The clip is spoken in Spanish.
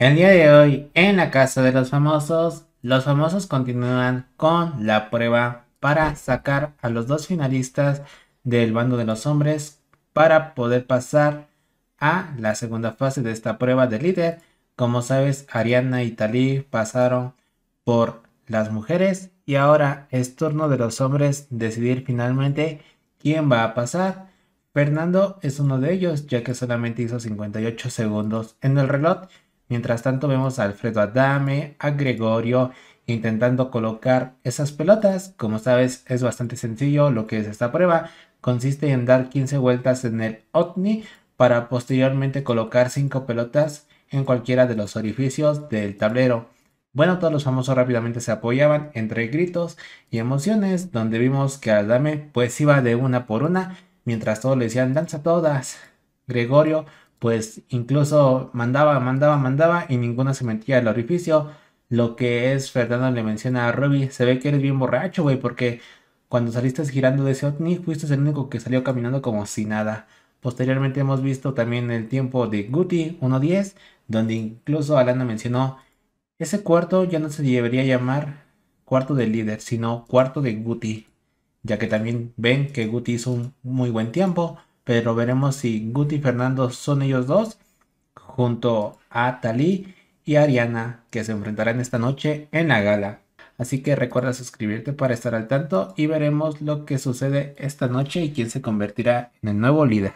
El día de hoy, en la casa de los famosos, los famosos continúan con la prueba para sacar a los dos finalistas del bando de los hombres para poder pasar a la segunda fase de esta prueba de líder. Como sabes, Ariana y Talí pasaron por las mujeres y ahora es turno de los hombres decidir finalmente quién va a pasar. Fernando es uno de ellos, ya que solamente hizo 58 segundos en el reloj. Mientras tanto vemos a Alfredo Adame, a Gregorio intentando colocar esas pelotas. Como sabes, es bastante sencillo lo que es esta prueba. Consiste en dar 15 vueltas en el OTNI para posteriormente colocar 5 pelotas en cualquiera de los orificios del tablero. Bueno, todos los famosos rápidamente se apoyaban entre gritos y emociones, donde vimos que Adame pues iba de una por una, mientras todos le decían danza todas. Gregorio pues incluso mandaba, mandaba, mandaba y ninguna se metía al orificio. Lo que es, Fernando le menciona a Robbie, se ve que eres bien borracho, güey, porque cuando saliste girando de ese ovni, fuiste el único que salió caminando como si nada. Posteriormente hemos visto también el tiempo de Guti 1.10, donde incluso Alana mencionó, ese cuarto ya no se debería llamar cuarto del líder, sino cuarto de Guti, ya que también ven que Guti hizo un muy buen tiempo, pero veremos si Guti y Fernando son ellos dos, junto a Talí y Ariana, que se enfrentarán esta noche en la gala. Así que recuerda suscribirte para estar al tanto y veremos lo que sucede esta noche y quién se convertirá en el nuevo líder.